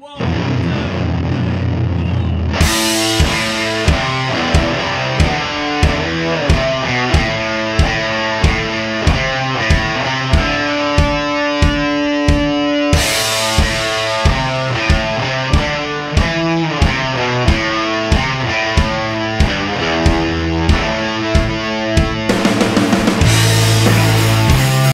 Whoa.